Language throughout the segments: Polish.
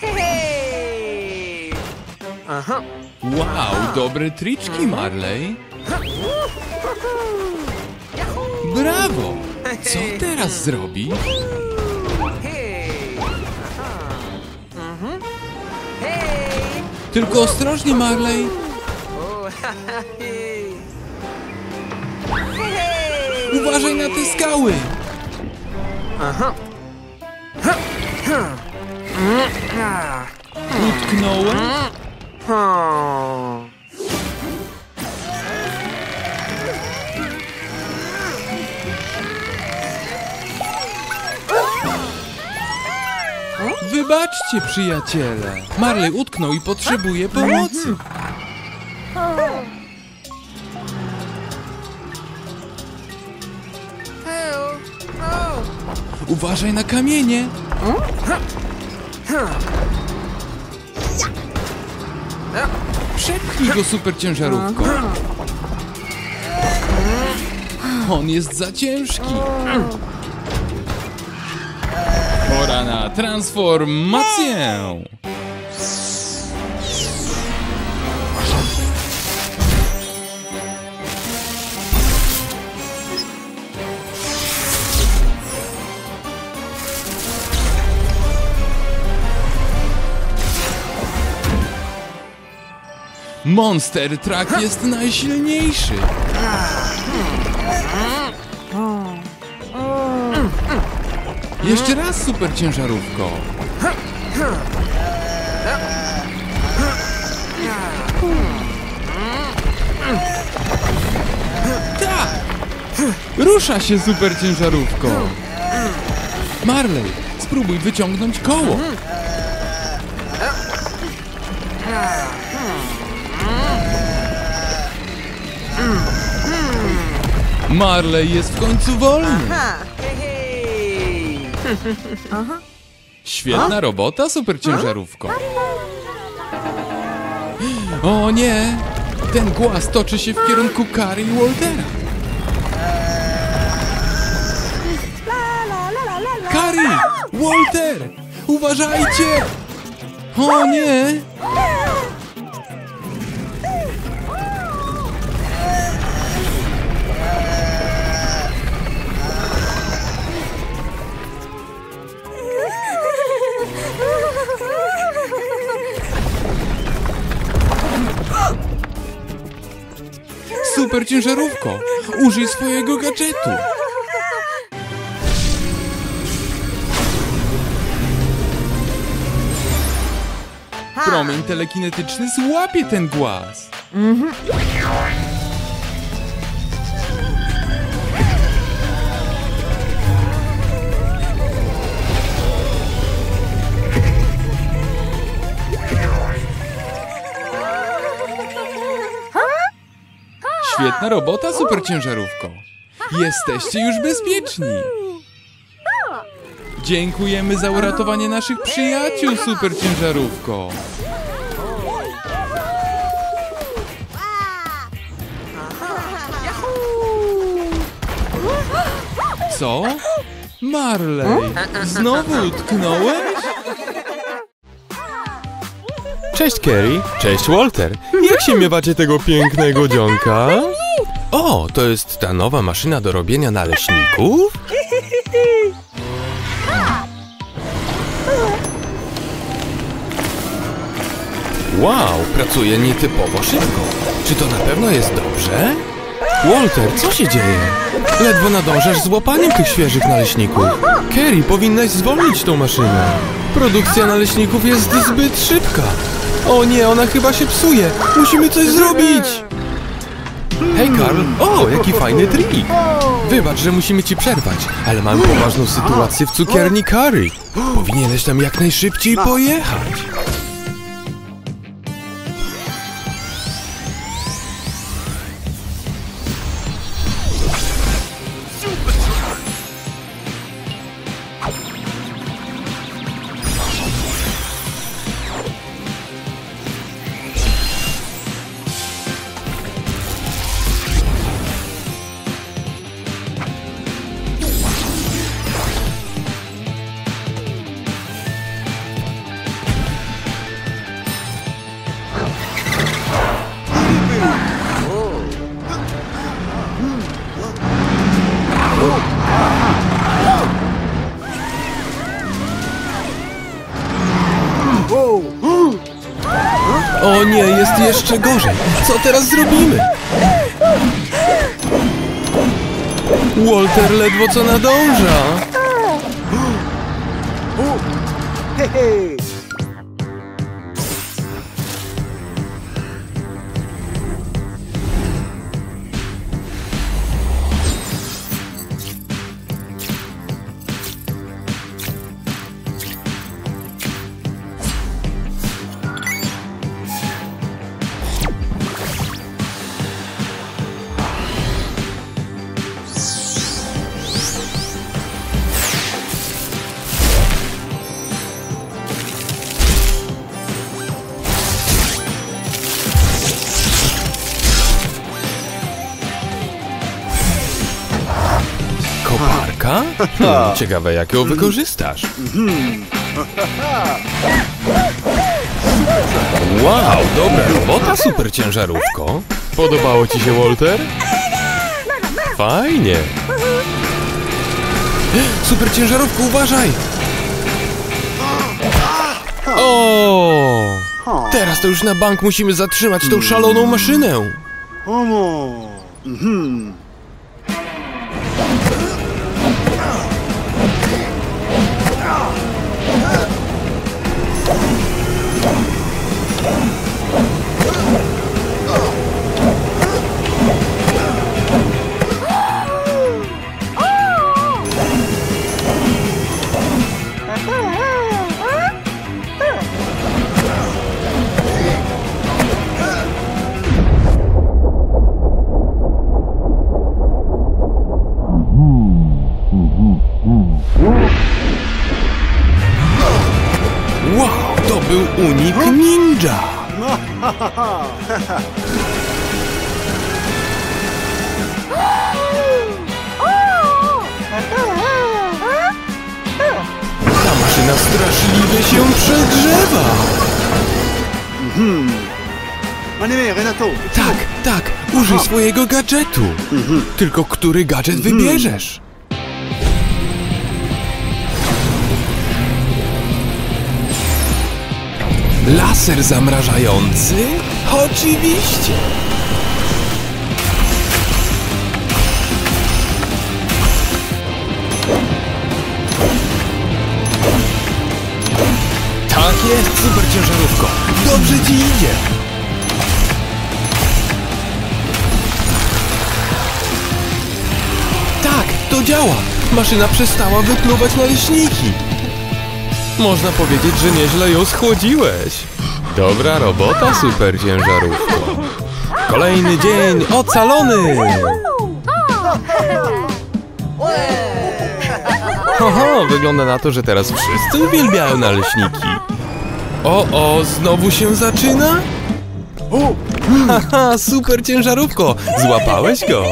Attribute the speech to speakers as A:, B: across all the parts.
A: Hej! Aha.
B: Wow, dobre triczki, Marley. Brawo! Co teraz zrobi? Tylko ostrożnie, Marley. Uważaj na te skały.
A: Aha. Ha, ha.
B: Utknąłem. Wybaczcie, przyjaciele. Marley utknął i potrzebuje pomocy. Uważaj na kamienie. Przepchnij go super ciężarówką. On jest za ciężki. Pora na transformację. Monster Truck jest najsilniejszy. Jeszcze raz super ciężarówko. Tak! Rusza się super ciężarówko. Marley, spróbuj wyciągnąć koło. Marley jest w końcu wolny.
A: Hej!
B: Świetna robota, super ciężarówko. O nie! Ten głaz toczy się w kierunku Kary i Waltera. Kary! Walter! Uważajcie! O nie! Super ciężarówko! Użyj swojego gadżetu! Promień telekinetyczny złapie ten głaz. Świetna robota, super ciężarówko. Jesteście już bezpieczni. Dziękujemy za uratowanie naszych przyjaciół, super ciężarówko. Co? Marley, znowu utknąłeś?
C: Cześć Kerry, cześć Walter. Jak się miewacie tego pięknego dzionka? O, to jest ta nowa maszyna do robienia naleśników? Wow, pracuje nietypowo szybko. Czy to na pewno jest dobrze? Walter, co się dzieje? Ledwo nadążasz z łapaniem tych świeżych naleśników. Kerry, powinnaś zwolnić tą maszynę. Produkcja naleśników jest zbyt szybka. O nie, ona chyba się psuje. Musimy coś zrobić. Hej Karl, o, jaki fajny trik. Wybacz, że musimy ci przerwać, ale mam poważną sytuację w cukierni Curry. Powinieneś tam jak najszybciej pojechać.
B: Jeszcze gorzej. Co teraz zrobimy? Walter ledwo co nadąża.
D: Hej!
B: Hmm, ciekawe, jak ją wykorzystasz. Wow, dobra robota, super ciężarówko. Podobało ci się, Walter? Fajnie. Super ciężarówko, uważaj! O! Teraz to już na bank musimy zatrzymać tą szaloną maszynę. Był unik ninja! Ta maszyna straszliwie się przegrzewa!
C: Renato!
B: Tak, tak, użyj swojego gadżetu! Tylko który gadżet wybierzesz? Laser zamrażający? Oczywiście! Tak jest, super ciężarówko! Dobrze ci idzie! Tak, to działa! Maszyna przestała wypluwać naleśniki! Można powiedzieć, że nieźle ją schłodziłeś. Dobra robota, super ciężarówko. Kolejny dzień ocalony! Oho, wygląda na to, że teraz wszyscy uwielbiają naleśniki. O, o, znowu się zaczyna? Haha, super ciężarówko! Złapałeś go!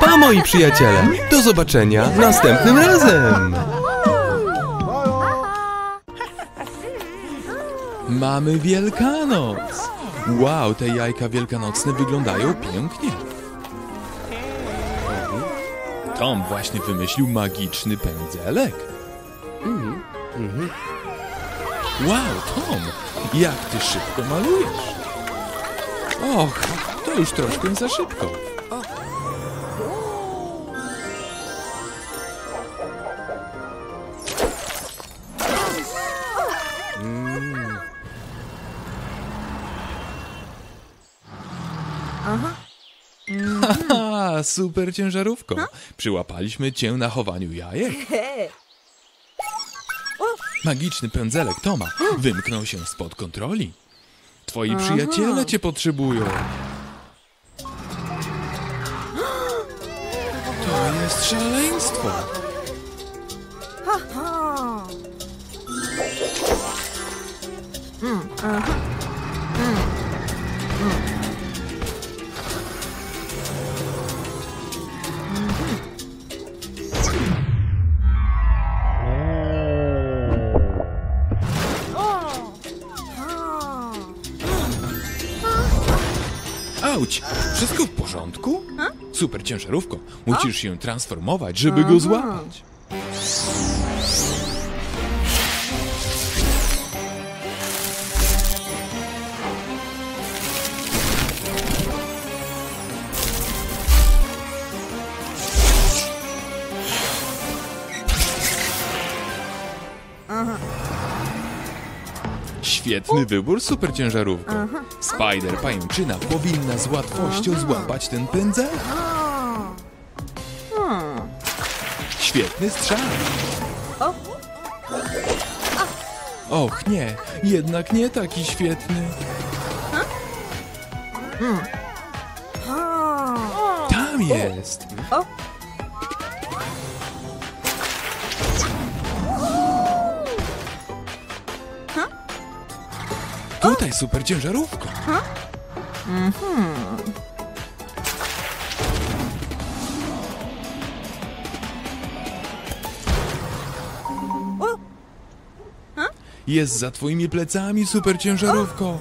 B: Pa, moi przyjaciele! Do zobaczenia następnym razem!
E: Mamy Wielkanoc! Wow, te jajka wielkanocne wyglądają pięknie. Tom właśnie wymyślił magiczny pędzelek. Wow, Tom, jak ty szybko malujesz. Och, to już troszkę za szybko. Super ciężarówko. Przyłapaliśmy cię na chowaniu jajek. Magiczny pędzelek Toma wymknął się spod kontroli. Twoi przyjaciele cię potrzebują. To jest szaleństwo. Wszystko w porządku? Super ciężarówko. Musisz się transformować, żeby go złapać.
B: Świetny wybór, super ciężarówko. Spider pajęczyna powinna z łatwością złapać ten pędzel. Świetny strzał. Och nie, jednak nie taki świetny. Tam jest. Tutaj super ciężarówko. Jest za twoimi plecami, super ciężarówko.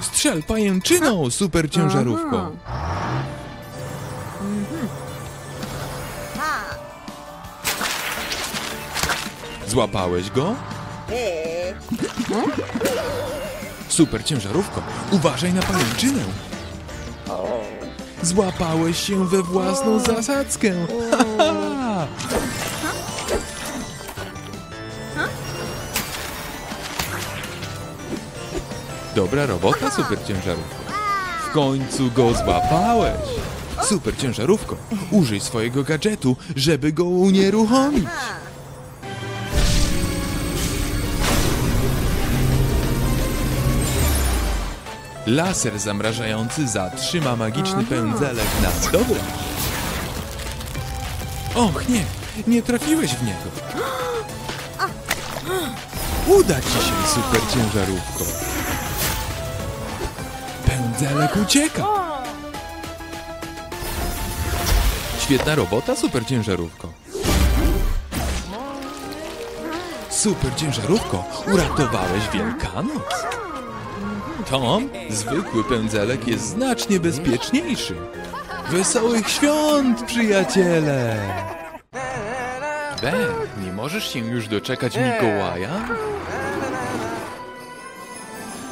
B: Strzel pajęczyną, super ciężarówko. Złapałeś go? Super ciężarówko, uważaj na pajęczynę. Złapałeś się we własną zasadzkę. Dobra robota, super ciężarówko. W końcu go złapałeś. Super ciężarówko, użyj swojego gadżetu, żeby go unieruchomić. Laser zamrażający zatrzyma magiczny pędzelek na dobre. Och nie, nie trafiłeś w niego. Uda ci się, super ciężarówko. Pędzelek ucieka. Świetna robota, super ciężarówko. Super ciężarówko, uratowałeś Wielkanoc. Tom, zwykły pędzelek jest znacznie bezpieczniejszy. Wesołych świąt, przyjaciele! Ben, nie możesz się już doczekać Mikołaja?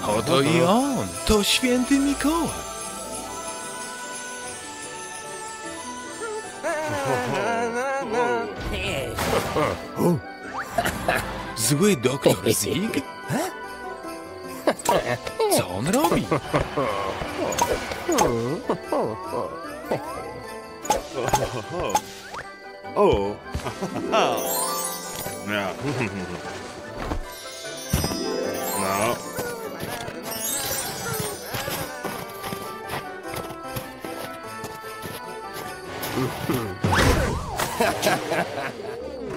B: Oto i on, to święty Mikołaj. Zły doktor Zig? Co on robi? O!
F: Oh. No. No.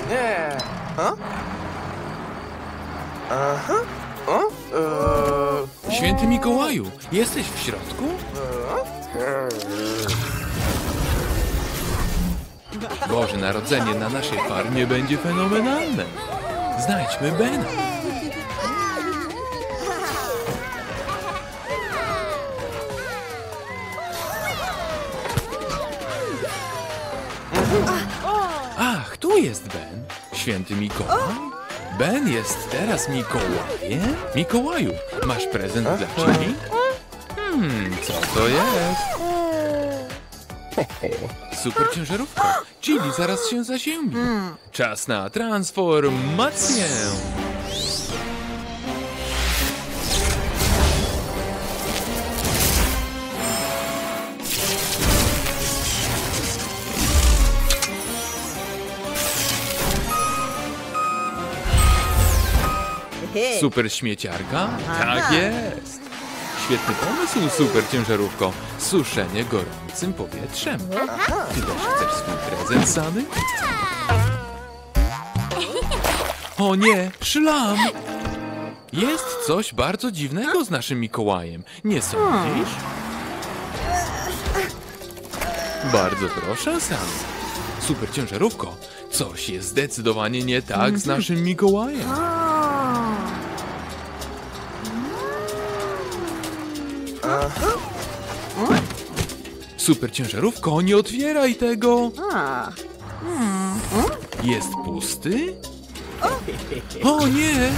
F: yeah. Huh? Uh-huh. Huh? Uh...
B: Święty Mikołaju, jesteś w środku? Boże Narodzenie na naszej farmie będzie fenomenalne. Znajdźmy Bena. Ach, tu jest Ben. Święty Mikołaj? Ben jest teraz Mikołajem? Mikołaju, masz prezent dla Chili? Hmm, co to jest? Super ciężarówka. Chili zaraz się zaziębi. Czas na transformację. Super śmieciarka? Tak jest. Świetny pomysł, super ciężarówko. Suszenie gorącym powietrzem. Ty też chcesz swój prezent, Sany? O nie, szlam! Jest coś bardzo dziwnego z naszym Mikołajem. Nie sądzisz? Bardzo proszę, Sany. Super ciężarówko. Coś jest zdecydowanie nie tak z naszym Mikołajem. Super ciężarówko, nie otwieraj tego! Jest pusty? O nie!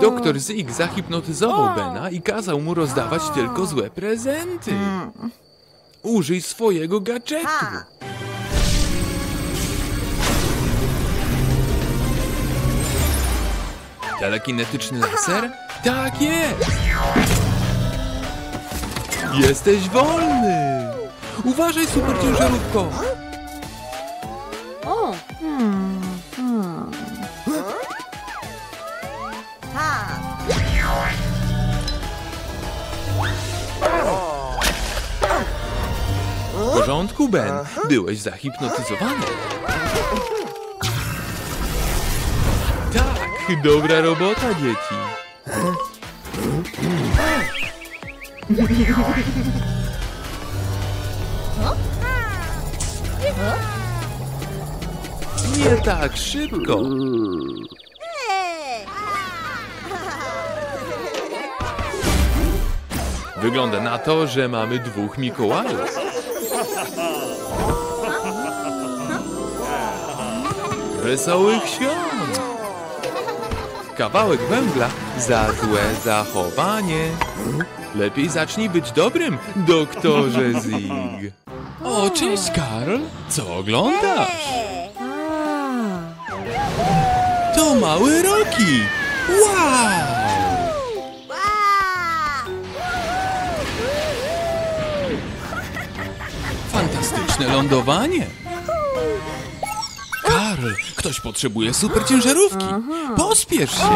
B: Doktor Zig zahipnotyzował Bena i kazał mu rozdawać tylko złe prezenty. Użyj swojego gadżetu. Telekinetyczny laser? Tak jest! Jesteś wolny! Uważaj, super ciężarówko!
E: O!
B: W porządku, Ben. Byłeś zahipnotyzowany. Dobra robota, dzieci. Nie tak szybko. Wygląda na to, że mamy dwóch Mikołajów. Wesołych świąt! Kawałek węgla za złe zachowanie. Lepiej zacznij być dobrym, doktorze Zig. O, cześć, Karl. Co oglądasz? To mały Roki. Wow! Fantastyczne lądowanie. Karl, ktoś potrzebuje super ciężarówki. Pospiesz się.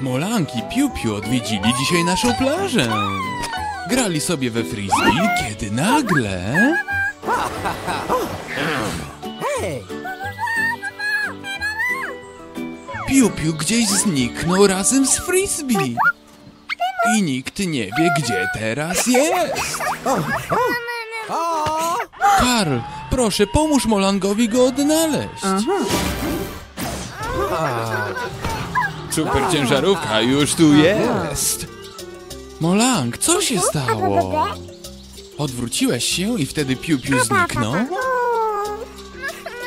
B: Molanki Piu-Piu odwiedzili dzisiaj naszą plażę. Grali sobie we frisbee, kiedy nagle... Piu-Piu gdzieś zniknął razem z frisbee. I nikt nie wie, gdzie teraz jest. Karl, proszę, pomóż Molangowi go odnaleźć. Super ciężarówka już tu jest. Molang, co się stało? Odwróciłeś się i wtedy Piu-Piu zniknął?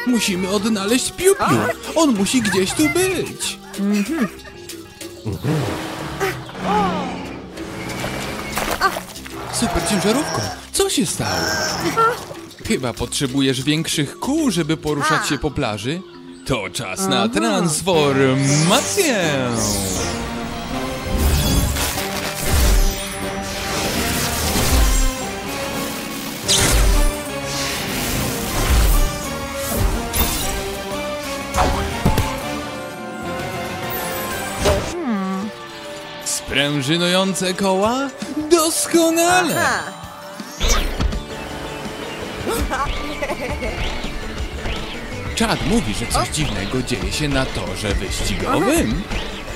B: Musimy odnaleźć Piu-Piu. On musi gdzieś tu być. Super ciężarówko, co się stało? Chyba potrzebujesz większych kół, żeby poruszać się po plaży? To czas na transformację! Sprężynujące koła? Doskonale!
A: Ha!
B: Czad mówi, że coś dziwnego dzieje się na torze wyścigowym.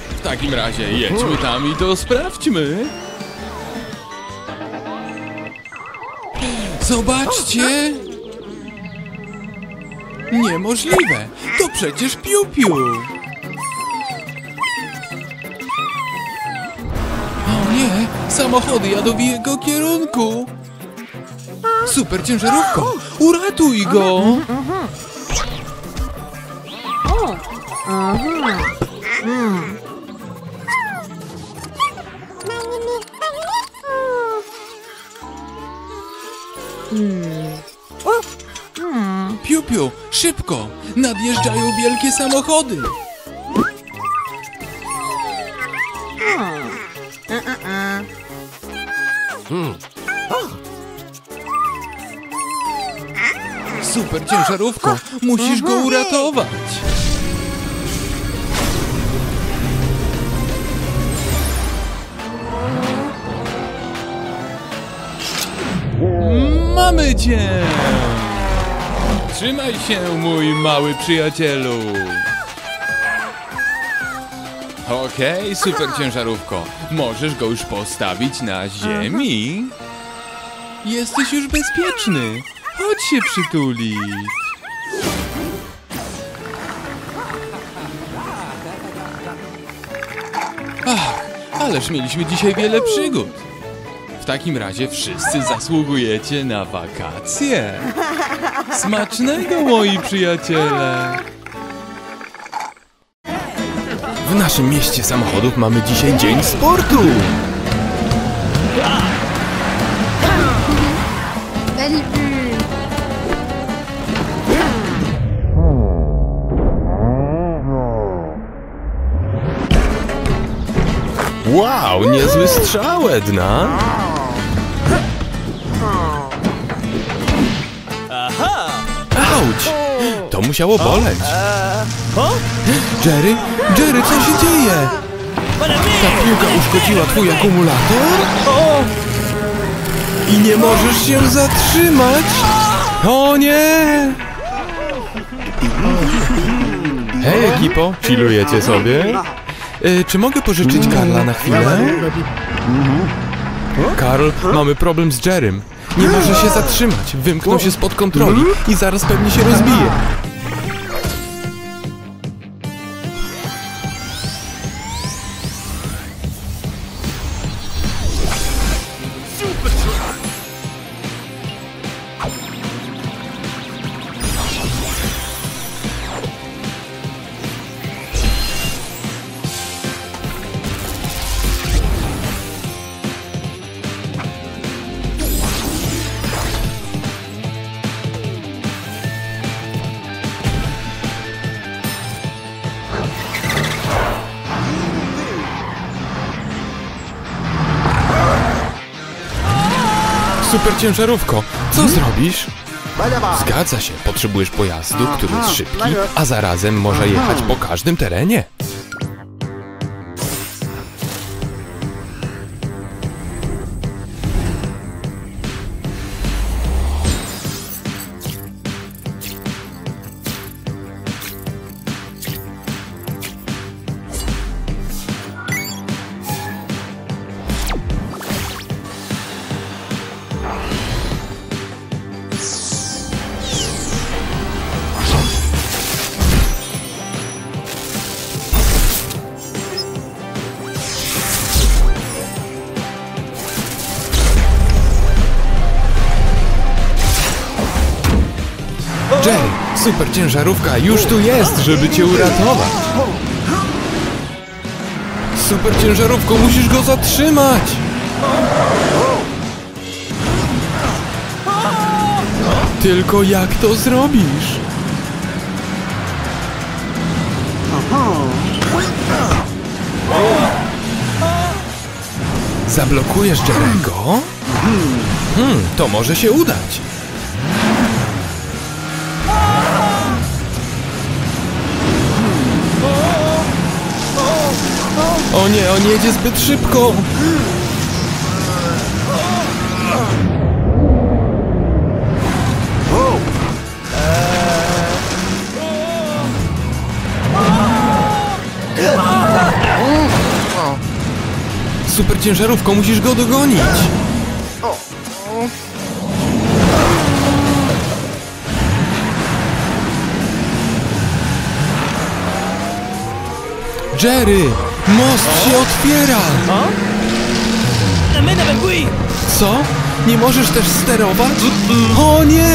B: W takim razie jedźmy tam i to sprawdźmy. Zobaczcie! Niemożliwe! To przecież Piu-Piu! Samochody jadą w jego kierunku! Super ciężarówko! Uratuj go!
E: O! Aha!
B: Piu-piu, szybko! Nadjeżdżają wielkie samochody! Super ciężarówko, musisz go uratować! Mamy cię! Trzymaj się, mój mały przyjacielu! Okej, super ciężarówko. Możesz go już postawić na ziemi. Jesteś już bezpieczny. Chodź się przytulić. Ależ mieliśmy dzisiaj wiele przygód. W takim razie wszyscy zasługujecie na wakacje. Smacznego, moi przyjaciele. W naszym mieście samochodów mamy dzisiaj dzień sportu. Wow, niezły strzał, Edna. Auć! To musiało boleć. Jerry? Jerry, co się dzieje? Ta piłka uszkodziła twój akumulator? I nie możesz się zatrzymać? O nie! Hej ekipo, chillujecie sobie? Y, czy mogę pożyczyć Karla na chwilę? Karl, mamy problem z Jerrym. Nie może się zatrzymać, wymknął się spod kontroli i zaraz pewnie się rozbije. Super ciężarówko, co zrobisz? Zgadza się, potrzebujesz pojazdu, który jest szybki, a zarazem może jechać po każdym terenie. Super ciężarówka już tu jest, żeby cię uratować. Super ciężarówko, musisz go zatrzymać. Tylko jak to zrobisz? Zablokujesz Jerego? Hmm, to może się udać. O nie, on jedzie zbyt szybko! Super ciężarówko, musisz go dogonić! Jerry! Most się otwiera! Co? Nie możesz też sterować? O nie!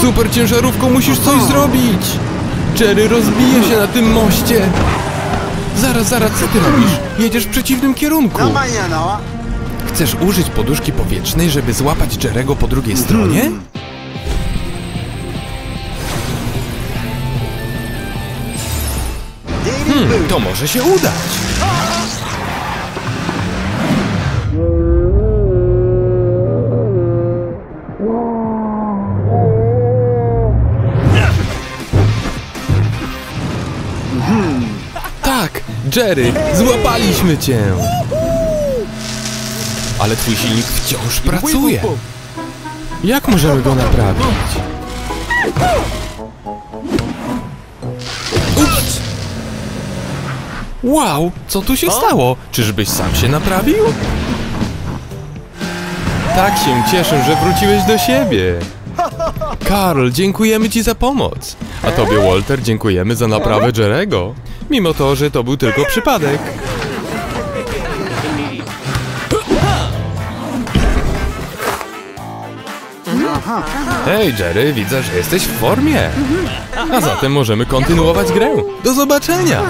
B: Super ciężarówko, musisz coś zrobić! Jerry rozbije się na tym moście! Zaraz, zaraz, co ty robisz? Jedziesz w przeciwnym kierunku! Chcesz użyć poduszki powietrznej, żeby złapać Jerego po drugiej stronie? To może się udać! Tak, Jerry, złapaliśmy cię! Ale twój silnik wciąż pracuje. Jak możemy go naprawić? Wow, co tu się stało? Czyżbyś sam się naprawił? Tak się cieszę, że wróciłeś do siebie. Karl, dziękujemy ci za pomoc. A tobie, Walter, dziękujemy za naprawę Jerego. Mimo to, że to był tylko przypadek. Hej Jerry, widzę, że jesteś w formie. A zatem możemy kontynuować grę. Do zobaczenia!